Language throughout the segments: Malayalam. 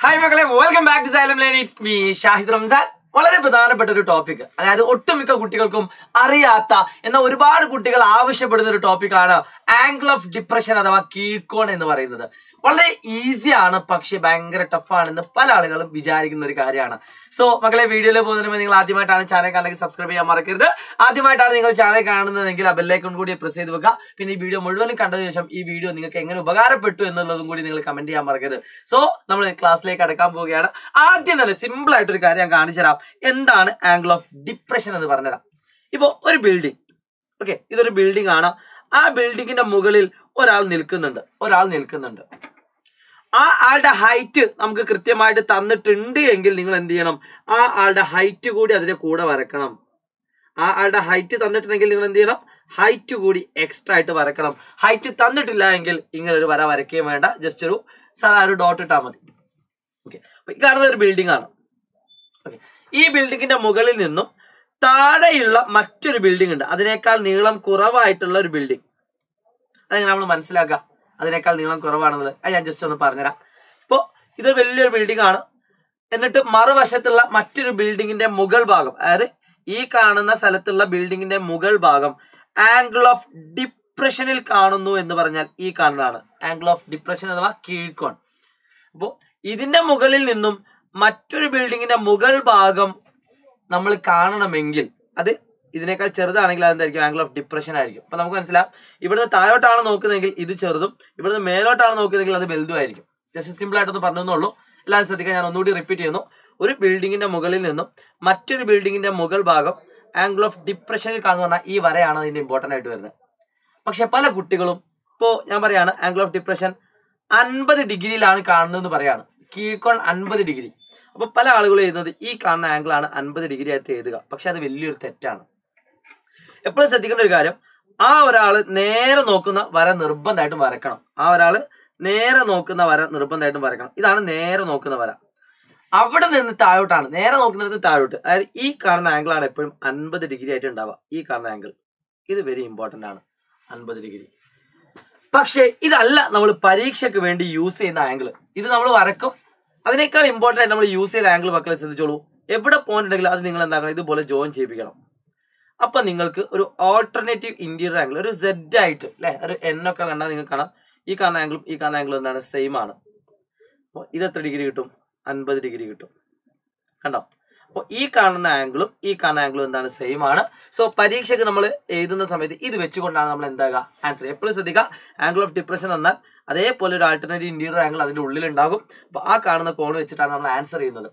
ഹായ് മക്കളെ welcome back to Xylem line it's me Shahid Ramzan വളരെ പ്രധാനപ്പെട്ട ഒരു ടോപ്പിക് അതായത് ഒട്ടുമിക്ക കുട്ടികൾക്കും അറിയാത്ത എന്നാൽ ഒരുപാട് കുട്ടികൾ ആവശ്യപ്പെടുന്ന ഒരു ടോപ്പിക്കാണ് ആംഗിൾ ഓഫ് ഡിപ്രഷൻ അഥവാ കീഴ്ക്കോൺ എന്ന് പറയുന്നത്. വളരെ ഈസിയാണ് പക്ഷെ ഭയങ്കര ടഫാണെന്ന് പല ആളുകളും വിചാരിക്കുന്ന ഒരു കാര്യമാണ്. സോ മക്കളെ വീഡിയോയിൽ പോകുന്നതിന് നിങ്ങൾ ആദ്യമായിട്ടാണ് ചാനൽ കാണണമെങ്കിൽ സബ്സ്ക്രൈബ് ചെയ്യാൻ മറക്കരുത്. ആദ്യമായിട്ടാണ് നിങ്ങൾ ചാനൽ കാണുന്നതെങ്കിൽ ആ ബെല്ലൈക്കൺ കൂടി പ്രസ് ചെയ്ത് വെക്കുക. പിന്നെ ഈ വീഡിയോ മുഴുവനും കണ്ടതിന് ശേഷം ഈ വീഡിയോ നിങ്ങൾക്ക് എങ്ങനെ ഉപകാരപ്പെട്ടു എന്നുള്ളതും കൂടി നിങ്ങൾ കമന്റ് ചെയ്യാൻ മറക്കരുത്. സോ നമ്മൾ ക്ലാസ്സിലേക്ക് അടക്കാൻ പോവുകയാണ്. ആദ്യം തന്നെ സിമ്പിൾ ആയിട്ടൊരു കാര്യം ഞാൻ കാണിച്ചു തരാം എന്താണ് ആംഗിൾ ഓഫ് ഡിപ്രഷൻ എന്ന് പറഞ്ഞുതരാം ഇപ്പോൾ ഒരു ബിൽഡിംഗ് ഓക്കെ ഇതൊരു ബിൽഡിംഗ് ആണ്. ആ ബിൽഡിങ്ങിന്റെ മുകളിൽ ഒരാൾ നിൽക്കുന്നുണ്ട്. ഒരാൾ നിൽക്കുന്നുണ്ട്. ആ ആളുടെ ഹൈറ്റ് നമുക്ക് കൃത്യമായിട്ട് തന്നിട്ടുണ്ട് എങ്കിൽ നിങ്ങൾ എന്ത് ചെയ്യണം? ആ ആളുടെ ഹൈറ്റ് കൂടി അതിന്റെ കൂടെ വരക്കണം ആ ആളുടെ ഹൈറ്റ് തന്നിട്ടുണ്ടെങ്കിൽ നിങ്ങൾ എന്ത് ചെയ്യണം? ഹൈറ്റ് കൂടി എക്സ്ട്രാ ആയിട്ട് വരക്കണം ഹൈറ്റ് തന്നിട്ടില്ല എങ്കിൽ ഇങ്ങനെ ഒരു വര വരയ്ക്കുകയും വേണ്ട. ജസ്റ്റ് ഒരു സാധാരണ ഡോട്ട് ഇട്ടാൽ മതി. ഓക്കെ കാരണം ഒരു ബിൽഡിംഗ് ആണ്. ഓക്കെ ഈ ബിൽഡിങ്ങിന്റെ മുകളിൽ നിന്നും താഴെയുള്ള മറ്റൊരു ബിൽഡിംഗ് ഉണ്ട്. അതിനേക്കാൾ നീളം കുറവായിട്ടുള്ള ഒരു ബിൽഡിംഗ്. അതെങ്ങനെ നമ്മൾ മനസ്സിലാക്കുക? അതിനേക്കാൾ നീളം കുറവാണെന്നുള്ളത്. അത് ഞാൻ ജസ്റ്റ് ഒന്ന് പറഞ്ഞുതരാം. ഇപ്പോൾ ഇത് വലിയൊരു ബിൽഡിംഗ് ആണ് എന്നിട്ട് മറുവശത്തുള്ള മറ്റൊരു ബിൽഡിങ്ങിന്റെ മുകൾ ഭാഗം അതായത് ഈ കാണുന്ന സ്ഥലത്തുള്ള ബിൽഡിങ്ങിന്റെ മുകൾ ഭാഗം ആംഗിൾ ഓഫ് ഡിപ്രഷനിൽ കാണുന്നു എന്ന് പറഞ്ഞാൽ ഈ കാണുന്നതാണ്. ആംഗിൾ ഓഫ് ഡിപ്രഷൻ അഥവാ കീഴ്ക്കോൺ അപ്പോൾ ഇതിന്റെ മുകളിൽ നിന്നും മറ്റൊരു ബിൽഡിങ്ങിന്റെ മുകൾ ഭാഗം നമ്മൾ കാണണമെങ്കിൽ അത് ഇതിനേക്കാൾ ചെറുതാണെങ്കിൽ അതെന്തായിരിക്കും? ആംഗിൾ ഓഫ് ഡിപ്രഷൻ ആയിരിക്കും. അപ്പൊ നമുക്ക് മനസ്സിലാവും ഇവിടുന്ന് താഴോട്ടാണ് നോക്കുന്നതെങ്കിൽ ഇത് ചെറുതും ഇവിടുന്ന് മേലോട്ടാണ് നോക്കുന്നതെങ്കിൽ അത് വലുതുമായിരിക്കും ജസ്റ്റ് സിമ്പിൾ ആയിട്ടൊന്ന് പറഞ്ഞെന്നുള്ളൂ എല്ലാവരും ശ്രദ്ധിക്കാൻ ഞാൻ ഒന്നുകൂടി റിപ്പീറ്റ് ചെയ്യുന്നു. ഒരു ബിൽഡിങ്ങിന്റെ മുകളിൽ നിന്നും മറ്റൊരു ബിൽഡിങ്ങിന്റെ മുകൾ ഭാഗം ആംഗിൾ ഓഫ് ഡിപ്രഷനിൽ കാണുന്ന ഈ വരയാണ് അതിന്റെ ഇമ്പോർട്ടന്റ് ആയിട്ട് വരുന്നത്. പക്ഷെ പല കുട്ടികളും ഇപ്പോ ഞാൻ പറയാണ് ആംഗിൾ ഓഫ് ഡിപ്രഷൻ അൻപത് ഡിഗ്രിയിലാണ് കാണുന്നത് എന്ന് പറയാണ്. കീഴ്ക്കോൺ അൻപത് ഡിഗ്രി. അപ്പൊ പല ആളുകളും എഴുതുന്നത് ഈ കാണുന്ന ആണ് അൻപത് ഡിഗ്രി ആയിട്ട് എഴുതുക. പക്ഷെ അത് വലിയൊരു തെറ്റാണ്. എപ്പോഴും ശ്രദ്ധിക്കേണ്ട ഒരു കാര്യം ആ ഒരാൾ നേരെ നോക്കുന്ന വര നിർബന്ധമായിട്ടും വരക്കണം ആ ഒരാൾ നേരെ നോക്കുന്ന വര നിർബന്ധമായിട്ടും വരക്കണം ഇതാണ് നേരെ നോക്കുന്ന വര. അവിടെ നിന്ന് താഴോട്ടാണ്. നേരെ നോക്കുന്നിടത്ത് താഴോട്ട്. അതായത് ഈ കാണുന്ന ആണ് എപ്പോഴും അൻപത് ഡിഗ്രി ആയിട്ട് ഉണ്ടാവുക. ഈ കാണുന്ന ആംഗിൾ ഇത് വെരി ഇമ്പോർട്ടന്റ് ആണ്. അൻപത് ഡിഗ്രി പക്ഷേ ഇതല്ല നമ്മൾ പരീക്ഷയ്ക്ക് വേണ്ടി യൂസ് ചെയ്യുന്ന ആംഗിൾ ഇത് നമ്മൾ വരക്കും അതിനേക്കാൾ ഇമ്പോർട്ടന്റ് ആയിട്ട് നമ്മൾ യൂസ് ചെയ്ത ആംഗിൾ മക്കളെ ശ്രദ്ധിച്ചോളൂ എവിടെ പോയിന്റ് ഉണ്ടെങ്കിലും അത് നിങ്ങൾ എന്താക്കണം? ഇതുപോലെ ജോയിൻ ചെയ്യിപ്പിക്കണം. അപ്പൊ നിങ്ങൾക്ക് ഒരു ഓൾട്ടർനേറ്റീവ് ഇന്റീരിയർ ആംഗിൾ ഒരു സെഡ് ആയിട്ട് അല്ലെ ഒരു എൻ ഒക്കെ കണ്ടാൽ നിങ്ങൾക്ക് കാണാം. ഈ കാണുന്ന ആംഗിളും ഈ കാണുന്ന ആംഗിളും എന്താണ്? സെയിം ആണ്. അപ്പോൾ ഇത് എത്ര ഡിഗ്രി കിട്ടും? അൻപത് ഡിഗ്രി കിട്ടും. കണ്ടോ? അപ്പോൾ ഈ കാണുന്ന ആംഗിളും ഈ കാണുന്ന ആംഗിളും എന്താണ് സെയിം ആണ്. സോ പരീക്ഷയ്ക്ക് നമ്മൾ എഴുതുന്ന സമയത്ത് ഇത് വെച്ചുകൊണ്ടാണ് നമ്മൾ എന്താകുക? ആൻസർ എപ്പോഴും ശ്രദ്ധിക്കുക ആംഗിൾ ഓഫ് ഡിപ്രഷൻ എന്നാൽ അതേപോലെ ഒരു ആൾട്ടർനേറ്റീവ് ഇന്റീരിയർ ആംഗിൾ അതിന്റെ ഉള്ളിൽ ഉണ്ടാകും അപ്പോൾ ആ കാണുന്ന കോൺ വെച്ചിട്ടാണ് നമ്മൾ ആൻസർ ചെയ്യുന്നത്.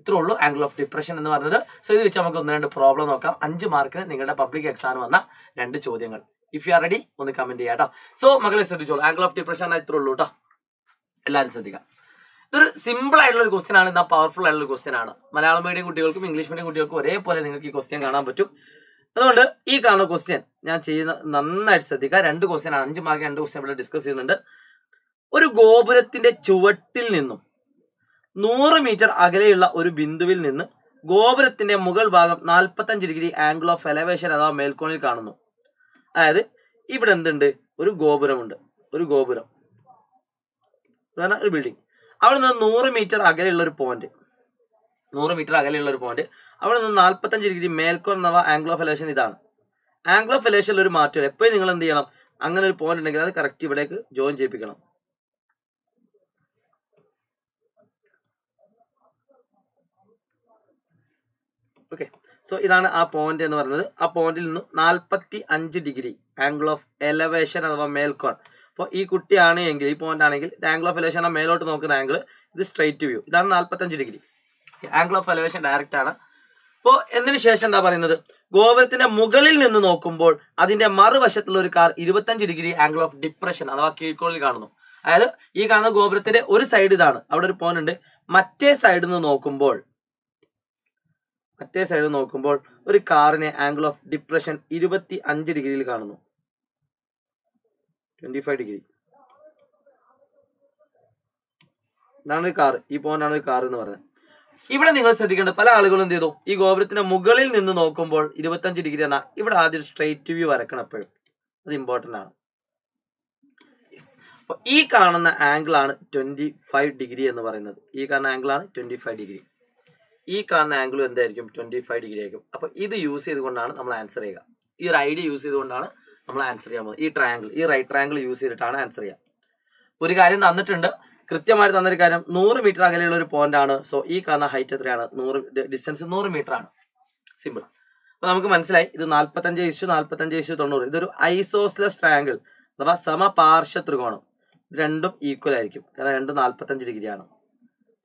ഇത്രേ ഉള്ളൂ ആംഗിൾ ഓഫ് ഡിപ്രഷൻ എന്ന് പറഞ്ഞത്. സോ ഇത് വെച്ച് നമുക്ക് ഒന്ന് രണ്ട് പ്രോബ്ലം നോക്കാം. അഞ്ച് മാർക്കിന് നിങ്ങളുടെ പബ്ലിക് എക്സാം വന്ന രണ്ട് ചോദ്യങ്ങൾ. ഇഫ് യു ആർ റെഡി ഒന്ന് കമന്റ് ചെയ്യാം കേട്ടോ സോ മകളെ ശ്രദ്ധിച്ചോളൂ ആംഗിൾ ഓഫ് ഡിപ്രഷൻ ഇത്രേ ഉള്ളൂ കേട്ടോ എല്ലാവരും ശ്രദ്ധിക്കാം. ഇതൊരു സിമ്പിൾ ആയിട്ടുള്ള ഒരു ക്വസ്റ്റ്യൻ ആണ്. എന്നാൽ പവർഫുൾ ആയിട്ടുള്ള ക്വസ്റ്റ്യൻ ആണ്. മലയാളം മീഡിയം കുട്ടികൾക്കും ഇംഗ്ലീഷ് മീഡിയം കുട്ടികൾക്കും ഒരേപോലെ നിങ്ങൾക്ക് ഈ ക്വസ്റ്റ്യൻ കാണാൻ പറ്റും. അതുകൊണ്ട് ഈ കാണുന്ന ക്വസ്റ്റ്യൻ ഞാൻ ചെയ്യുന്ന നന്നായിട്ട് ശ്രദ്ധിക്കുക. രണ്ട് ക്വസ്റ്റ്യൻ ആണ്. അഞ്ച് മാർക്ക് രണ്ട് ക്വസ്റ്റ്യൻ ഇവിടെ ഡിസ്കസ് ചെയ്യുന്നുണ്ട്. ഒരു ഗോപുരത്തിന്റെ ചുവട്ടിൽ നിന്നും നൂറ് മീറ്റർ അകലെയുള്ള ഒരു ബിന്ദുവിൽ നിന്ന് ഗോപുരത്തിന്റെ മുകൾ ഭാഗം നാൽപ്പത്തഞ്ച് ഡിഗ്രി ആംഗിൾ ഓഫ് എലവേഷൻ അഥവാ മേൽക്കോണിൽ കാണുന്നു. അതായത് ഇവിടെ എന്തുണ്ട്? ഒരു ഗോപുരമുണ്ട്. ഒരു ഗോപുരം. ഒരു ബിൽഡിംഗ് അവിടെ നിന്ന് നൂറ് മീറ്റർ അകലെയുള്ള ഒരു പോയിന്റ് നൂറ് മീറ്റർ അകലെയുള്ള ഒരു പോയിന്റ് അവിടെ നിന്ന് നാൽപ്പത്തഞ്ച് ഡിഗ്രി മേൽക്കോൺ ആംഗ്ലോ എലേഷൻ ഇതാണ്. ആംഗ്ലോ ഓഫ് എലേഷനിൽ ഒരു മാറ്റം. എപ്പോഴും നിങ്ങൾ എന്ത് ചെയ്യണം? അങ്ങനെ ഒരു പോയിന്റ് ഉണ്ടെങ്കിൽ അത് കറക്റ്റ് ഇവിടേക്ക് ജോയിൻ ചെയ്യിപ്പിക്കണം. ഓക്കെ സോ ഇതാണ് ആ പോയിന്റ് എന്ന് പറയുന്നത്. ആ പോയിന്റിൽ നിന്ന് നാൽപ്പത്തി അഞ്ച് ഡിഗ്രി ആംഗിൾ ഓഫ് എലവേഷൻ അഥവാ മേൽക്കോൺ. അപ്പോൾ ഈ കുട്ടിയാണ് എങ്കിൽ ഈ പോയിന്റ് ആണെങ്കിൽ ആംഗിൾ ഓഫ് എലവേഷൻ മേലോട്ട് നോക്കുന്ന ആംഗിൾ ഇത് സ്ട്രൈറ്റ് വ്യൂ ഇതാണ് നാൽപ്പത്തഞ്ച് degree angle of elevation direct ആണ്. അപ്പോൾ എന്നതിന് ശേഷം എന്താ പറയുന്നത്? ഗോപുരത്തിന്റെ മുകളിൽ നിന്ന് നോക്കുമ്പോൾ അതിന്റെ മറുവശത്തുള്ള ഒരു കാർ ഇരുപത്തഞ്ച് ഡിഗ്രി ആംഗിൾ ഓഫ് ഡിപ്രഷൻ അഥവാ കീഴ്ക്കോളിൽ കാണുന്നു. അതായത് ഈ കാണുന്ന ഗോപുരത്തിന്റെ ഒരു സൈഡ് ഇതാണ്. അവിടെ ഒരു പോയിന്റ് ഉണ്ട്. മറ്റേ സൈഡിൽ നിന്ന് നോക്കുമ്പോൾ മറ്റേ സൈഡിൽ നോക്കുമ്പോൾ ഒരു കാറിനെ ആംഗിൾ ഓഫ് ഡിപ്രഷൻ ഇരുപത്തി അഞ്ച് ഡിഗ്രിയിൽ കാണുന്നു. ട്വന്റി ഫൈവ് ഡിഗ്രി ഇതാണ് കാർ ഈ പോയിന്റാണ് കാർ എന്ന് പറയുന്നത്. ഇവിടെ നിങ്ങൾ ശ്രദ്ധിക്കേണ്ട പല ആളുകളും എന്ത് ചെയ്തു? ഈ ഗോപുരത്തിന്റെ മുകളിൽ നിന്ന് നോക്കുമ്പോൾ ഇരുപത്തഞ്ച് ഡിഗ്രി ആണ്. ഇവിടെ ആദ്യം സ്ട്രെയിറ്റ് വ്യൂ വരക്കണം എപ്പോഴും അത് ഇമ്പോർട്ടന്റ് ആണ്. അപ്പൊ ഈ കാണുന്ന ആംഗിൾ ആണ് ട്വന്റി ഫൈവ് ഡിഗ്രി എന്ന് പറയുന്നത്. ഈ കാണുന്ന ആംഗിൾ ആണ് ട്വന്റി ഫൈവ് ഡിഗ്രി ഈ കാണുന്ന ആംഗിൾ എന്തായിരിക്കും? ട്വന്റി ഫൈവ് ഡിഗ്രി ആയിരിക്കും. അപ്പൊ ഇത് യൂസ് ചെയ്തുകൊണ്ടാണ് നമ്മൾ ആൻസർ ചെയ്യുക. ഈ ഒരു ഐഡിയ യൂസ് ചെയ്തുകൊണ്ടാണ് നമ്മൾ ആൻസർ ചെയ്യാൻ പോകുന്നത്. ഈ ട്രയാങ്കിൾ ഈ റൈറ്റ് ട്രയാങ്കിൾ യൂസ് ചെയ്തിട്ടാണ് ആൻസർ ചെയ്യുക. ഒരു കാര്യം തന്നിട്ടുണ്ട്. കൃത്യമായി തന്നൊരു കാര്യം നൂറ് മീറ്റർ അകലെയുള്ള ഒരു പോയിന്റ് ആണ്. സോ ഈ കാണുന്ന ഹൈറ്റ് എത്രയാണ്? നൂറ് ഡിസ്റ്റൻസ് നൂറ് മീറ്റർ ആണ്. സിമ്പിൾ അപ്പൊ നമുക്ക് മനസ്സിലായി ഇത് നാല്പത്തഞ്ച് ഇഷ്യൂ നാല്പത്തഞ്ച് ഇഷ്യൂ തൊണ്ണൂറ്. ഇതൊരു ഐസോസ്ലെസ് ട്രയാങ്കിൾ അഥവാ സമപാർശ്വ ത്രികോണം. രണ്ടും ഈക്വൽ ആയിരിക്കും. കാരണം രണ്ടും നാല്പത്തഞ്ച് ഡിഗ്രിയാണ്.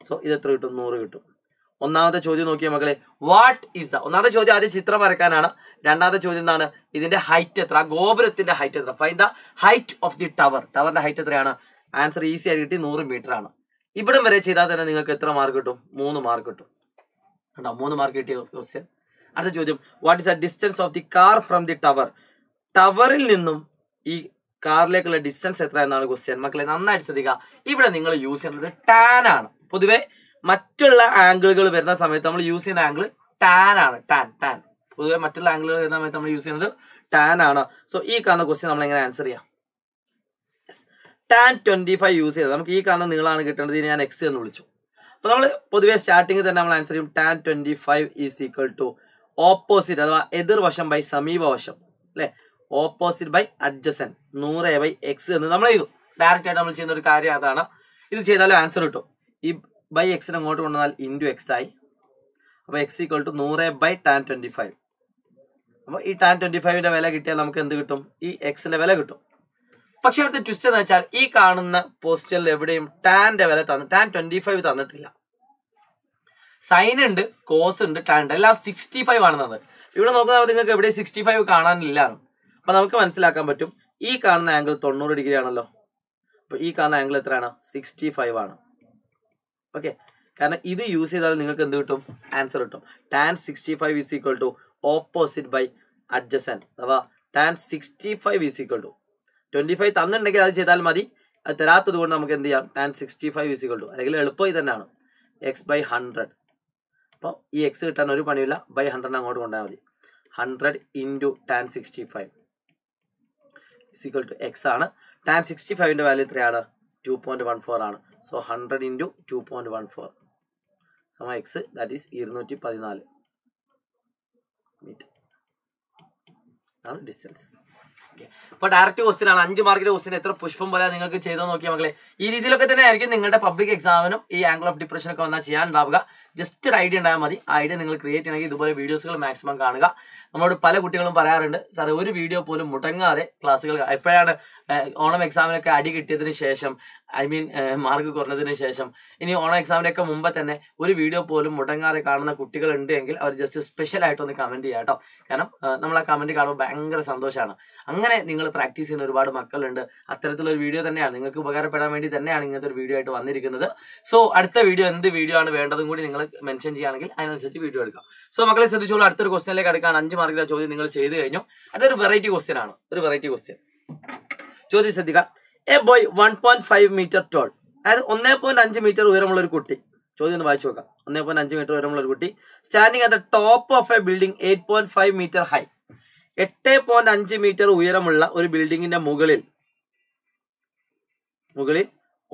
സോ ഇത് എത്ര കിട്ടും? നൂറ് കിട്ടും. ഒന്നാമത്തെ ചോദ്യം നോക്കിയ മക്കളെ. വാട്ട് ഈസ് ദ ഒന്നാമത്തെ ചോദ്യം ആദ്യം ചിത്രം വരക്കാനാണ് രണ്ടാമത്തെ ചോദ്യം എന്താണ്? ഇതിന്റെ ഹൈറ്റ് എത്ര? ഗോപുരത്തിന്റെ ഹൈറ്റ് എത്ര? Find the height of the tower ടവറിന്റെ height എത്രയാണ്? ആൻസർ ഈസി ആയി കിട്ടി. നൂറ് മീറ്റർ ആണ്. ഇവിടം വരെ ചെയ്താൽ തന്നെ നിങ്ങൾക്ക് എത്ര മാർക്ക് കിട്ടും? മൂന്ന് മാർക്ക് കിട്ടും. കണ്ടോ? മൂന്ന് മാർക്ക് കിട്ടിയ ക്വസ്റ്റ്യൻ അടുത്ത ചോദ്യം. What is the distance of the car from the tower ടവറിൽ നിന്നും ഈ കാറിലേക്കുള്ള ഡിസ്റ്റൻസ് എത്ര എന്നാണ് ക്വസ്റ്റ്യൻ മക്കളെ നന്നായിട്ട് ശ്രദ്ധിക്കുക. ഇവിടെ നിങ്ങൾ യൂസ് ചെയ്യുന്നത് ടാൻ ആണ്. പൊതുവെ മറ്റുള്ള ആംഗിളുകൾ വരുന്ന സമയത്ത് നമ്മൾ യൂസ് ചെയ്യുന്ന ആംഗിൾ ടാൻ ആണ്. ടാൻ ടാൻ പൊതുവെ മറ്റുള്ള ആംഗിളുകൾ വരുന്ന സമയത്ത് നമ്മൾ യൂസ് ചെയ്യുന്നത് ടാൻ ആണ്. സോ ഈ കാണുന്ന ക്വസ്റ്റ്യൻ നമ്മൾ എങ്ങനെ ആൻസർ ചെയ്യാം? ടാൻ ട്വന്റി ഫൈവ് യൂസ് ചെയ്തത് നമുക്ക് ഈ കാണുന്ന നീളമാണ് കിട്ടേണ്ടത്. ഇനി ഞാൻ എക്സ് എന്ന് വിളിച്ചു. അപ്പൊ നമ്മൾ പൊതുവെ സ്റ്റാർട്ടിങ് തന്നെ നമ്മൾ ആൻസർ ചെയ്യും. Tan twenty five is equal to opposite അഥവാ എതിർവശം ബൈ സമീപവശം അല്ലെ? ഓപ്പോസിറ്റ് ബൈ അഡ്ജസൻ നൂറ് ബൈ എക്സ് എന്ന് നമ്മൾ ചെയ്തു ഡയറക്റ്റ് ആയിട്ട് നമ്മൾ ചെയ്യുന്ന ഒരു കാര്യം അതാണ്. ഇത് ചെയ്താലും ആൻസർ കിട്ടും. ഈ ബൈ എക്സിന് അങ്ങോട്ട് കൊണ്ടുവന്നാൽ ഇന്റു എക്സ് ആയി. അപ്പോൾ എക്സ് ഈക്വൽ ടു നൂറ് ബൈ ടാൻ ട്വന്റി ഫൈവ് അപ്പോൾ ഈ ടാൻ ട്വന്റി ഫൈവിന്റെ വില കിട്ടിയാൽ നമുക്ക് എന്ത് കിട്ടും? ഈ എക്സിന്റെ വില കിട്ടും. പക്ഷെ അവിടുത്തെ ട്വിസ്റ്റ് എന്ന് വെച്ചാൽ ഈ കാണുന്ന പോസ്റ്ററിൽ എവിടെയും ടാന്റെ വില തന്നു ടാൻ ട്വന്റി ഫൈവ് തന്നിട്ടില്ല. സൈൻ ഉണ്ട് കോസ് ഉണ്ട് ടാൻ ഉണ്ട് എല്ലാം സിക്സ്റ്റി ഫൈവ് ആണ് തന്നത് ഇവിടെ നോക്കുന്ന നിങ്ങൾക്ക് എവിടെ സിക്സ്റ്റി ഫൈവ് കാണാനില്ല. അപ്പം നമുക്ക് മനസ്സിലാക്കാൻ പറ്റും ഈ കാണുന്ന ആംഗിൾ തൊണ്ണൂറ് ഡിഗ്രി ആണല്ലോ. അപ്പോൾ ഈ കാണുന്ന ആംഗിൾ എത്രയാണ്? സിക്സ്റ്റി ഫൈവ് ആണ്. ഓക്കെ കാരണം ഇത് യൂസ് ചെയ്താൽ നിങ്ങൾക്ക് എന്ത് കിട്ടും? ആൻസർ കിട്ടും. Tan sixty five is equal to opposite by adjacent അഥവാ tan sixty five is equal to twenty five തന്നിട്ടുണ്ടെങ്കിൽ അത് ചെയ്താൽ മതി. അത് തരാത്തത് കൊണ്ട് നമുക്ക് എന്ത് ചെയ്യാം? Tan sixty five is equal to അല്ലെങ്കിൽ എളുപ്പം ഇത് തന്നെയാണ് എക്സ് ബൈ ഹൺഡ്രഡ് അപ്പോൾ ഈ എക്സ് കിട്ടാൻ ഒരു പണിയില്ല ബൈ ഹൺഡ്രഡ് അങ്ങോട്ട് കൊണ്ടാൽ മതി. Hundred into tan sixty five equal to X ആണ്. ടാൻ സിക്സ്റ്റി ഫൈവിന്റെ വാല്യൂ എത്രയാണ്? ടു പോയിന്റ് വൺ ഫോർ ആണ്. So hundred into two point one four സമ എക്സ് ദാറ്റ് ഈസ് ഇരുന്നൂറ്റി പതിനാല്. മീറ്റർ ഡിസ്റ്റൻസ് അപ്പൊ ഡയറക്റ്റ് ക്വസ്റ്റ്യൻ ആണ്. അഞ്ച് മാർക്കിന്റെ ക്വസ്റ്റ്യൻ എത്ര പുഷ്പം പോലെ നിങ്ങൾക്ക് ചെയ്തു നോക്കിയാൽ മക്കളെ? ഈ രീതിയിലൊക്കെ തന്നെ ആയിരിക്കും നിങ്ങളുടെ പബ്ലിക് എക്സാമിനും ഈ ആംഗിൾ ഓഫ് ഡിപ്രഷൻ ഒക്കെ വന്നാൽ ചെയ്യാനുണ്ടാവുക ജസ്റ്റ് ഒരു ഐഡിയ ഉണ്ടായാൽ മതി. ഐഡിയ നിങ്ങൾ ക്രിയേറ്റ് ചെയ്യണമെങ്കിൽ ഇതുപോലെ വീഡിയോസുകൾ മാക്സിമം കാണുക. നമ്മളോട് പല കുട്ടികളും പറയാറുണ്ട് സാർ ഒരു വീഡിയോ പോലും മുടങ്ങാതെ ക്ലാസ്സുകൾ എപ്പോഴാണ് ഓണം എക്സാമിനൊക്കെ അടി കിട്ടിയതിന് ശേഷം ഐ മീൻ മാർക്ക് കുറഞ്ഞതിന് ശേഷം. ഇനി ഓണം എക്സാമിനൊക്കെ മുമ്പ് തന്നെ ഒരു വീഡിയോ പോലും മുടങ്ങാതെ കാണുന്ന കുട്ടികൾ ഉണ്ട് എങ്കിൽ അവർ ജസ്റ്റ് സ്പെഷ്യൽ ആയിട്ട് ഒന്ന് കമന്റ് ചെയ്യാം കേട്ടോ കാരണം നമ്മൾ ആ കമന്റ് കാണുമ്പോൾ ഭയങ്കര സന്തോഷമാണ് അങ്ങനെ നിങ്ങൾ പ്രാക്ടീസ് ചെയ്യുന്ന ഒരുപാട് മക്കളുണ്ട്. അത്തരത്തിലൊരു വീഡിയോ തന്നെയാണ്. നിങ്ങൾക്ക് ഉപകാരപ്പെടാൻ വേണ്ടി തന്നെയാണ് ഇങ്ങനത്തെ ഒരു വീഡിയോ ആയിട്ട് വന്നിരിക്കുന്നത്. സോ അടുത്ത വീഡിയോ എന്ത് വീഡിയോ ആണ് വേണ്ടതും കൂടി നിങ്ങൾ മെൻഷൻ ചെയ്യുകയാണെങ്കിൽ അതിനനുസരിച്ച് വീഡിയോ എടുക്കാം. സോ മക്കളെ ശ്രദ്ധിച്ചോളൂ. അടുത്തൊരു ക്വസ്റ്റ്യനിലേക്ക് അടുക്കാൻ അഞ്ച് മാർക്കിലെ ചോദ്യം നിങ്ങൾ ചെയ്ത് കഴിഞ്ഞു. അതൊരു വെറൈറ്റി ക്വസ്റ്റ്യൻ ആണ്. ഒരു വെറൈറ്റി ക്വസ്റ്റ്യൻ ചോദ്യം ശ്രദ്ധിക്കുക. A boy one point five metre tall അതായത് ഒന്നേ പോയിന്റ് അഞ്ച് മീറ്റർ ഉയരമുള്ള ഒരു കുട്ടി. ചോദ്യം ഒന്ന് വായിച്ചു നോക്കാം. ഒന്നേ പോയിന്റ് അഞ്ച് മീറ്റർ ഉയരമുള്ള ഒരു കുട്ടി. Standing at the top of a building eight point five metre high എട്ട് പോയിന്റ് അഞ്ച് മീറ്റർ ഉയരമുള്ള ഒരു ബിൽഡിങ്ങിന്റെ മുകളിൽ മുകളിൽ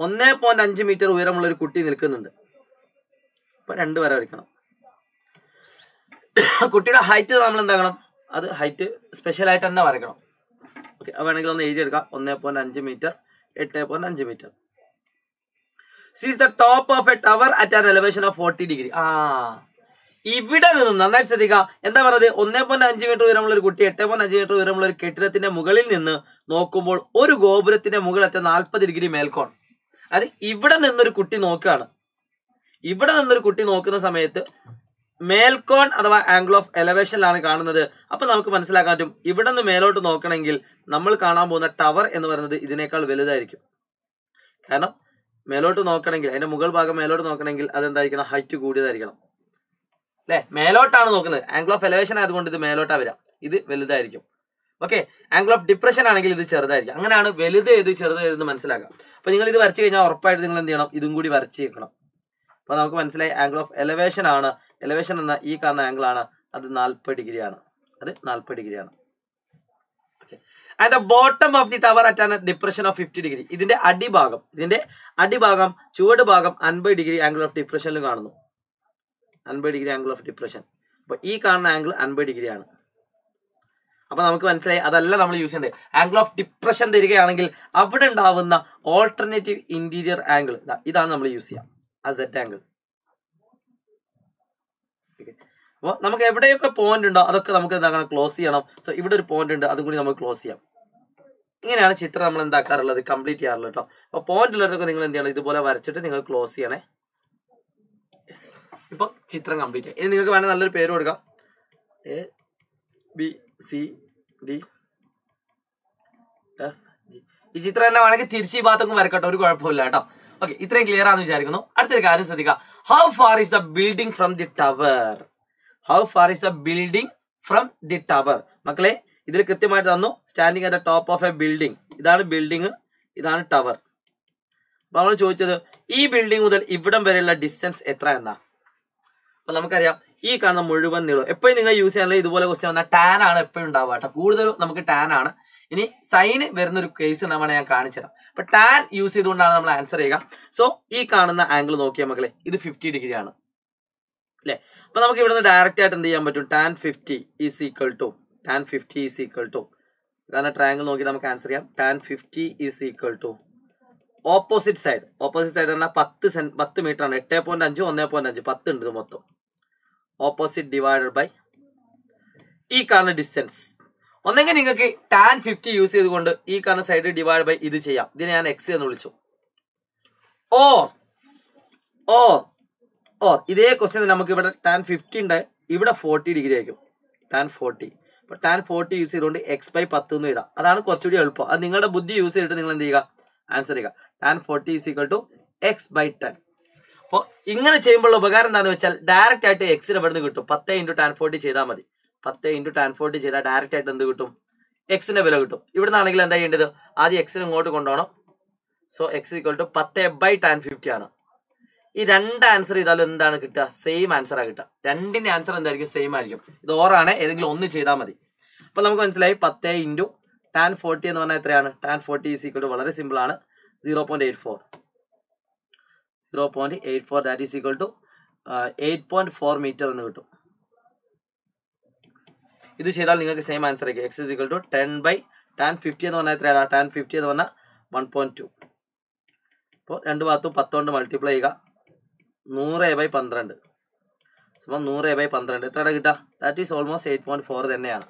ഒന്നേ പോയിന്റ് അഞ്ച് മീറ്റർ ഉയരമുള്ള ഒരു കുട്ടി നിൽക്കുന്നുണ്ട്. അപ്പൊ രണ്ട് വര വരയ്ക്കണം. കുട്ടിയുടെ ഹൈറ്റ് നമ്മൾ എന്താക്കണം അത് ഹൈറ്റ് സ്പെഷ്യൽ ആയിട്ട് തന്നെ വരയ്ക്കണം. ഓക്കെ വേണമെങ്കിൽ ഒന്ന് എഴുതി എടുക്കാം ഒന്നേ പോയിന്റ് അഞ്ച് മീറ്റർ എട്ട് പോയിന്റ് അഞ്ച് metre sees the top of a tower at an elevation of forty degree ആ. ഇവിടെ നിന്ന് നന്നായി ശ്രദ്ധിക്കുക എന്താ പറയുന്നത് ഒന്നേ പോയിന്റ് അഞ്ച് മീറ്റർ ഉയരമുള്ള ഒരു കുട്ടി എട്ട് പോയിന്റ് അഞ്ച് മീറ്റർ ഉയരമുള്ള ഒരു കെട്ടിടത്തിന്റെ മുകളിൽ നിന്ന് നോക്കുമ്പോൾ ഒരു ഗോപുരത്തിന്റെ മുകളിലറ്റ നാൽപ്പത് ഡിഗ്രി മേൽക്കോൺ അത് ഇവിടെ നിന്നൊരു കുട്ടി നോക്കുകയാണ്. ഇവിടെ നിന്നൊരു കുട്ടി നോക്കുന്ന സമയത്ത് മേൽക്കോൺ അഥവാ ആംഗിൾ ഓഫ് എലവേഷനിലാണ് കാണുന്നത്. അപ്പൊ നമുക്ക് മനസ്സിലാക്കാൻ പറ്റും ഇവിടെ നിന്ന് മേലോട്ട് നോക്കണമെങ്കിൽ നമ്മൾ കാണാൻ പോകുന്ന ടവർ എന്ന് പറയുന്നത് ഇതിനേക്കാൾ വലുതായിരിക്കും. കാരണം മേലോട്ട് നോക്കണമെങ്കിൽ അതിന്റെ മുകൾ ഭാഗം മേലോട്ട് നോക്കണമെങ്കിൽ അതെന്തായിരിക്കണം? ഹൈറ്റ് കൂടിയതായിരിക്കണം. അല്ലെ? മേലോട്ടാണ് നോക്കുന്നത്. ആംഗിൾ ഓഫ് എലവേഷൻ ആയതുകൊണ്ട് ഇത് മേലോട്ടാ വരാം ഇത് വലുതായിരിക്കും. ഓക്കെ ആംഗിൾ ഓഫ് ഡിപ്രഷൻ ആണെങ്കിൽ ഇത് ചെറുതായിരിക്കും. അങ്ങനെയാണ് വലുത് ഏത് ചെറുത് ഏതെന്ന് മനസ്സിലാക്കാം അപ്പൊ നിങ്ങൾ ഇത് വരച്ചു കഴിഞ്ഞാൽ ഉറപ്പായിട്ട് നിങ്ങൾ എന്ത് ചെയ്യണം? ഇതും കൂടി വരച്ച് വെക്കണം. അപ്പൊ നമുക്ക് മനസ്സിലായി ആംഗിൾ ഓഫ് എലവേഷൻ ആണ് എലവേഷൻ എന്ന ഈ കാണുന്ന ആംഗിൾ ആണ്. അത് നാൽപ്പത് ഡിഗ്രി ആണ്. അത് നാൽപ്പത് ഡിഗ്രി ആണ്. Okay and the bottom of the tower at an depression of fifty degree ഇതിന്റെ അടിഭാഗം ഇതിന്റെ അടിഭാഗം ചുവട് ഭാഗം അൻപത് ഡിഗ്രി ആംഗിൾ ഓഫ് ഡിപ്രഷനിൽ കാണുന്നു. അൻപത് ഡിഗ്രി ആംഗിൾ ഓഫ് ഡിപ്രഷൻ അപ്പൊ ഈ കാണുന്ന ആംഗിൾ അൻപത് ഡിഗ്രി ആണ്. അപ്പൊ നമുക്ക് മനസ്സിലായി അതല്ല നമ്മൾ യൂസ് ചെയ്യേണ്ടത് ആംഗിൾ ഓഫ് ഡിപ്രഷൻ തരികയാണെങ്കിൽ അവിടെ ഉണ്ടാവുന്ന ഓൾട്ടർനേറ്റീവ് ഇന്റീരിയർ ആംഗിൾ ഇതാണ് നമ്മൾ യൂസ് ചെയ്യുക ആ സെറ്റ് ആംഗിൾ അപ്പോൾ നമുക്ക് എവിടെയൊക്കെ പോയിന്റ് ഉണ്ടോ അതൊക്കെ നമുക്ക് എന്താക്കണം ക്ലോസ് ചെയ്യണം. സോ ഇവിടെ ഒരു പോയിന്റ് ഉണ്ട് അതും കൂടി നമുക്ക് ക്ലോസ് ചെയ്യാം. ഇങ്ങനെയാണ് ചിത്രം നമ്മൾ എന്താക്കാറുള്ളത് കംപ്ലീറ്റ് ചെയ്യാറുള്ളത് കേട്ടോ അപ്പോൾ പോയിന്റ് ഉള്ളതൊക്കെ നിങ്ങൾ എന്ത് ഇതുപോലെ വരച്ചിട്ട് നിങ്ങൾ ക്ലോസ് ചെയ്യണേ. ഇപ്പൊ ചിത്രം കംപ്ലീറ്റ് ഇനി നിങ്ങൾക്ക് വേണമെങ്കിൽ നല്ലൊരു പേര് കൊടുക്കാം. A B C D F G ഈ ചിത്രം തന്നെ വേണമെങ്കിൽ തിരിച്ച് ഈ ഭാഗത്തൊക്കെ വരക്കട്ടെ ഒരു കുഴപ്പമില്ല കേട്ടോ ഓക്കെ ഇത്രയും ക്ലിയർ ആണെന്ന് വിചാരിക്കുന്നു. അടുത്തൊരു കാര്യം ശ്രദ്ധിക്കുക. How far is the building from the tower how far is the building from the tower മക്കളെ ഇതിൽ കൃത്യമായിട്ട് തന്നു standing at the top of a building ഇതാണ് ബിൽഡിംഗ് ഇതാണ് ടവർ അപ്പൊ നമ്മൾ ചോദിച്ചത് ഈ ബിൽഡിംഗ് മുതൽ ഇവിടം വരെയുള്ള ഡിസ്റ്റൻസ് എത്ര എന്നാ? അപ്പൊ നമുക്കറിയാം ഈ കാണുന്ന മുഴുവൻ നീളം എപ്പോഴും നിങ്ങൾ യൂസ് ചെയ്യാനുള്ള ഇതുപോലെ ക്വസ്റ്റ്യൻ വന്നാൽ ടാൻ ആണ് എപ്പോഴും ഉണ്ടാവുക കേട്ടോ. കൂടുതലും നമുക്ക് ടാൻ ആണ്. ഇനി സൈന് വരുന്ന ഒരു കേസ് ഉണ്ടാവുകയാണ് ഞാൻ കാണിച്ചത് അപ്പൊ ടാൻ യൂസ് ചെയ്തുകൊണ്ടാണ് നമ്മൾ ആൻസർ ചെയ്യുക. സോ ഈ കാണുന്ന ആംഗിൾ നോക്കിയാൽ മക്കളെ ഇത് ഫിഫ്റ്റി ഡിഗ്രി ആണ്. അല്ലെ? അപ്പൊ നമുക്ക് ഇവിടുന്ന് ഡയറക്റ്റ് ആയിട്ട് എന്ത് ചെയ്യാൻ പറ്റും? Tan fifty is equal to tan fifty is equal to കാരണം ട്രയാങ്കിൾ നോക്കി നമുക്ക് ആൻസർ ചെയ്യാം. Tan fifty is equal to opposite side opposite side പറഞ്ഞാൽ പത്ത് സെൻ പത്ത് മീറ്റർ ആണ്. എട്ട് പോയിന്റ് അഞ്ച് ഒന്നേ പോയിന്റ് അഞ്ച്. പത്ത് ഉണ്ട് മൊത്തം. ഓപ്പോസിറ്റ് ഡിവൈഡഡ് ബൈ ഈ കാണുന്ന ഡിസ്റ്റൻസ് ഒന്നെങ്കിൽ നിങ്ങൾക്ക് ടാൻ ഫിഫ്റ്റി യൂസ് ചെയ്തുകൊണ്ട് ഈ കാണുന്ന സൈഡ് ഡിവൈഡ് ബൈ ഇത് ചെയ്യാം. ഇതിനെ ഞാൻ എക്സ് എന്ന് വിളിച്ചു. ഓ ഓർ ഓർ ഇതേ ക്വസ്റ്റ്യൻ നമുക്ക് ഇവിടെ ടാൻ ഫിഫ്റ്റി ഉണ്ട്. ഇവിടെ ഫോർട്ടി ഡിഗ്രി ആയിരിക്കും. ടാൻ ഫോർട്ടി അപ്പൊ ടാൻ ഫോർട്ടി യൂസ് ചെയ്തുകൊണ്ട് എക്സ് ബൈ പത്ത് എന്ന് എഴുതാം. അതാണ് കുറച്ചുകൂടി എളുപ്പം. അത് നിങ്ങളുടെ ബുദ്ധി യൂസ് ചെയ്തിട്ട് നിങ്ങൾ എന്ത് ചെയ്യുക? ആൻസർ ചെയ്യുക. Tan forty is equal to X by ten അപ്പോൾ ഇങ്ങനെ ചെയ്യുമ്പോഴുള്ള ഉപകാരം എന്താണെന്ന് വെച്ചാൽ ഡയറക്റ്റ് ആയിട്ട് എക്സിന് നിന്ന് കിട്ടും. പത്ത് ഇന്റു ടാൻ ഫോർട്ടി ചെയ്താൽ മതി. പത്ത് ഇന്റു ടാൻ ഫോർട്ടി ചെയ്താൽ ഡയറക്റ്റ് ആയിട്ട് എന്ത് കിട്ടും? എക്സിന്റെ വില കിട്ടും. ഇവിടെ നിന്നാണെങ്കിൽ എന്താ ചെയ്യേണ്ടത്? ആദ്യം എക്സിന് ഇങ്ങോട്ട് കൊണ്ടുപോകണം. സോ എക്സ് ഈക്വൽ ടു പത്ത് ബൈ ടാൻ ഫിഫ്റ്റി ആണ്. ഈ രണ്ട് ആൻസർ ചെയ്താലും എന്താണ് കിട്ടുക? സെയിം ആൻസർ ആ കിട്ടുക. രണ്ടിന്റെ ആൻസർ എന്തായിരിക്കും? സെയിം ആയിരിക്കും. ഇത് ഓറാണ്. ഏതെങ്കിലും ഒന്ന് ചെയ്താൽ മതി. അപ്പൊ നമുക്ക് മനസ്സിലായി. പത്ത് ഇന്റു ടാൻ ഫോർട്ടി എന്ന് പറഞ്ഞാൽ എത്രയാണ്? Tan forty is equal to വളരെ സിമ്പിൾ ആണ്. Zero point eight four zero point eight four that is equal to eight point four metre എന്ന് കിട്ടും. ഇത് ചെയ്താൽ നിങ്ങൾക്ക് സെയിം ആൻസർ ആയിരിക്കും. X is equal to ten by tan fifty എന്ന് പറഞ്ഞാൽ എത്രയാണ്? ടാൻ ഫിഫ്റ്റി എന്ന് പറഞ്ഞാൽ വൺ പോയിന്റ് ടു അപ്പോൾ രണ്ട് ഭാഗത്തും പത്തോണ്ട് മൾട്ടിപ്ലൈ ചെയ്യുക. നൂറ് എ ബൈ പന്ത്രണ്ട്. അപ്പം നൂറ് എ ബൈ പന്ത്രണ്ട്. എത്രയാണ് കിട്ടുക that is almost eight point four തന്നെയാണ്.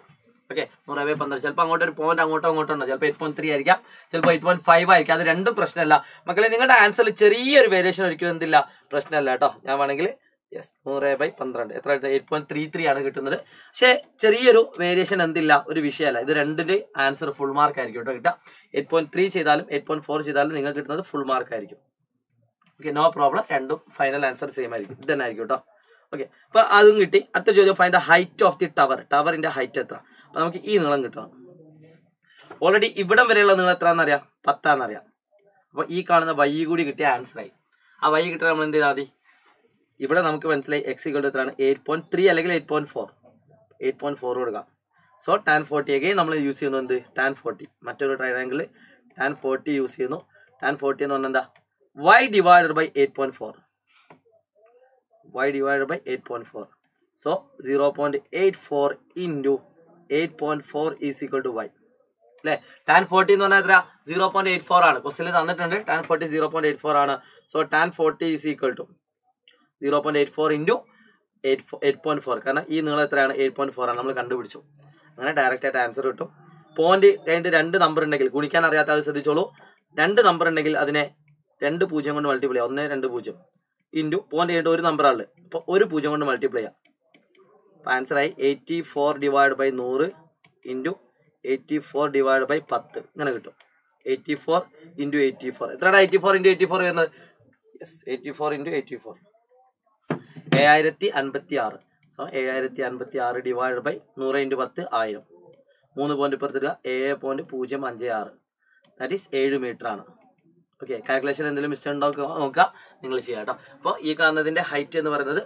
ഓക്കെ നൂറ് ബൈ പന്ത്രണ്ട്. ചിലപ്പോൾ അങ്ങോട്ട് ഒരു പോയിന്റ് അങ്ങോട്ടോ അങ്ങോട്ടോ ഉണ്ടോ? ചിലപ്പോൾ എയ്റ്റ് പോയിന്റ് ത്രീ ആയിരിക്കാം. ചിലപ്പോൾ എയ്റ്റ് പോയിന്റ് ഫൈവ് ആയിരിക്കാം. അത് രണ്ടും പ്രശ്നമല്ല. മക്കളെ നിങ്ങളുടെ ആൻസറിൽ ചെറിയൊരു വേരിയേഷൻ ഒരിക്കലും എന്തില്ല. പ്രശ്നമല്ല കേട്ടോ. ഞാൻ വേണമെങ്കിൽ യെസ് നൂറ് ബൈ പന്ത്രണ്ട്. എത്ര എയ്റ്റ് പോയിന്റ് ത്രീ ത്രീ ആണ് കിട്ടുന്നത്. പക്ഷേ ചെറിയൊരു വേരിയേഷൻ എന്തില്ല. ഒരു വിഷയമല്ല. ഇത് രണ്ടിന്റെ ആൻസർ ഫുൾ മാർക്ക് ആയിരിക്കും കേട്ടോ കിട്ടുക എയ്റ്റ് പോയിന്റ് ത്രീ ചെയ്താലും എയ്റ്റ് പോയിന്റ് ഫോർ ചെയ്താലും നിങ്ങൾക്ക് കിട്ടുന്നത് ഫുൾ മാർക്ക് ആയിരിക്കും. ഓക്കെ നോ പ്രോബ്ലം രണ്ടും ഫൈനൽ ആൻസർ സെയിം ആയിരിക്കും. ഇത് തന്നെ ആയിരിക്കും കേട്ടോ ഓക്കെ അപ്പൊ അതും കിട്ടി. അടുത്ത ചോദ്യം find the height of the tower ടവറിന്റെ height എത്ര? അപ്പൊ നമുക്ക് ഈ നീളം കിട്ടണം. ഓൾറെഡി ഇവിടം വരെയുള്ള നീളം എത്ര എന്നറിയാം പത്താന്നറിയാം അപ്പൊ ഈ കാണുന്ന വൈ കൂടി കിട്ടിയ ആൻസർ ആയി. ആ വൈ കിട്ടാൻ നമ്മൾ എന്ത് ചെയ്താൽ മതി? ഇവിടെ നമുക്ക് മനസ്സിലായി എക്സ് ഇക്വൾ എത്രയാണ്? എയ്റ്റ് പോയിന്റ് ത്രീ അല്ലെങ്കിൽ eight point four eight point four കൊടുക്കാം. സോ ടാൻ ഫോർട്ടി അഗൈൻ നമ്മൾ യൂസ് ചെയ്യുന്നത് എന്ത്? ടാൻ ഫോർട്ടി മറ്റൊരു ട്രൈനാങ്കിൾ ടാൻ ഫോർട്ടി യൂസ് ചെയ്യുന്നു. ടാൻ ഫോർട്ടി എന്ന് പറഞ്ഞാൽ എന്താ? Y divided by 8.4 y divided by 8.4 so 0.84 into 8.4 is equal to y. അല്ലെ? ടാൻ ഫോർട്ടി എന്ന് പറഞ്ഞാൽ എത്ര സീറോ പോയിന്റ് എയ്റ്റ് ഫോർ ആണ്. ക്വസ്റ്റിൽ തന്നിട്ടുണ്ട്. Tan forty zero point eight four ആണ്. So tan forty is equal to zero point eight four into eight eight point four കാരണം ഈ നീളം എത്രയാണ്? എയ്റ്റ് പോയിന്റ് ഫോർ ആണ്. നമ്മൾ കണ്ടുപിടിച്ചു. അങ്ങനെ ഡയറക്റ്റ് ആയിട്ട് ആൻസർ കിട്ടും. പോയിന്റ് കഴിഞ്ഞിട്ട് രണ്ട് നമ്പർ ഉണ്ടെങ്കിൽ ഗുണിക്കാൻ അറിയാത്ത ആൾ ശ്രദ്ധിച്ചോളൂ. രണ്ട് നമ്പർ ഉണ്ടെങ്കിൽ അതിനെ രണ്ട് പൂജ്യം കൊണ്ട് മൾട്ടിപ്ലൈ ചെയ്യാം. ഒന്ന് രണ്ട് പൂജ്യം. ഇന്റു പോയിന്റ് ചെയ്യേണ്ട ഒരു നമ്പർ ആണ് അപ്പോൾ ഒരു പൂജ്യം കൊണ്ട് മൾട്ടിപ്ലൈ ചെയ്യാം. അപ്പോൾ ആൻസർ ആയി എയ്റ്റി ഫോർ ഡിവൈഡ് ബൈ നൂറ് into eighty four divide by പത്ത്. ഇങ്ങനെ കിട്ടും. Eighty four into eighty four എത്രയാണ് eighty four into eighty four വരുന്നത്? Yes eighty four into eighty four ഏഴായിരത്തി അൻപത്തി ആറ് സോ ഏഴായിരത്തി അൻപത്തി ആറ് ഡിവൈഡ് ബൈ നൂറ് ഇന്റു പത്ത് ആയിരം. മൂന്ന് പോയിന്റ് പുറത്തിടുക ഏഴ് പോയിന്റ് പൂജ്യം അഞ്ച് ആറ്. ദാറ്റ് ഈസ് ഏഴ് മീറ്റർ ആണ്. ഓക്കെ കാൽക്കുലേഷൻ എന്തെങ്കിലും മിസ്റ്റേക്ക് ഉണ്ടോ നോക്കുക. നിങ്ങൾ ചെയ്യാം കേട്ടോ. അപ്പോൾ ഈ കാണുന്നതിന്റെ ഹൈറ്റ് എന്ന് പറയുന്നത്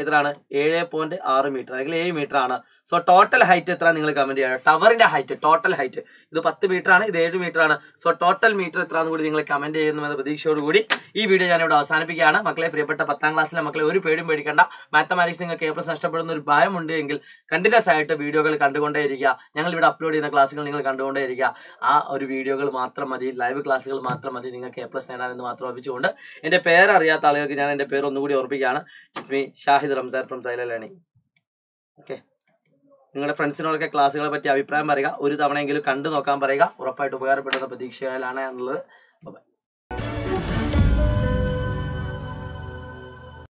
എത്രയാണ്? ഏഴ് പോയിന്റ് ആറ് മീറ്റർ അല്ലെങ്കിൽ ഏഴ് മീറ്റർ ആണ്. സോ ടോട്ടൽ ഹൈറ്റ് എത്ര നിങ്ങൾ കമന്റ് ചെയ്യണം. ടവറിന്റെ ഹൈറ്റ് ടോട്ടൽ ഹൈറ്റ് ഇത് പത്ത് മീറ്റർ ആണ് ഇത് ഏഴ് മീറ്റർ ആണ്. സോ ടോട്ടൽ മീറ്റർ എത്ര കൂടി നിങ്ങൾ കമന്റ് ചെയ്യുന്നുവെന്ന പ്രതീക്ഷയോടുകൂടി ഈ വീഡിയോ ഞാൻ ഇവിടെ അവസാനിപ്പിക്കുകയാണ്. മക്കളെ പ്രിയപ്പെട്ട പത്താം ക്ലാസ്സിലെ മക്കളെ ഒരു പേടിയും പേടിക്കേണ്ട. മാത്തമാറ്റിക്സ് നിങ്ങൾക്ക് എ നഷ്ടപ്പെടുന്ന ഒരു ഭയമുണ്ട് എങ്കിൽ കണ്ടിന്യൂസ് ആയിട്ട് വീഡിയോകൾ കണ്ടുകൊണ്ടേ ഇരിക്കുക ഞങ്ങൾ ഇവിടെ അപ്ലോഡ് ചെയ്യുന്ന ക്ലാസ്സുകൾ നിങ്ങൾ കണ്ടുകൊണ്ടേ ഇരിക്കുക ആ ഒരു വീഡിയോകൾ മാത്രം മതി ലൈവ് ക്ലാസ്സുകൾ മാത്രം മതി നിങ്ങൾക്ക് എ നേടാനെന്ന് മാത്രം ഓർപ്പിച്ചുകൊണ്ട് എന്റെ പേര് അറിയാത്ത ആളുകൾക്ക് ഞാൻ എന്റെ പേര് ഒന്നുകൂടി ഓർപ്പിക്കുകയാണ് Shahid Ramzan from Xylem learning okay നിങ്ങളുടെ ഫ്രണ്ട്സിനോടൊക്കെ ക്ലാസ്സുകളെ പറ്റി അഭിപ്രായം പറയുക ഒരു തവണയെങ്കിലും കണ്ടു നോക്കാൻ പറയുക ഉറപ്പായിട്ട് ഉപകാരപ്പെടുന്ന പ്രതീക്ഷയിലാണ് എന്നുള്ളത്.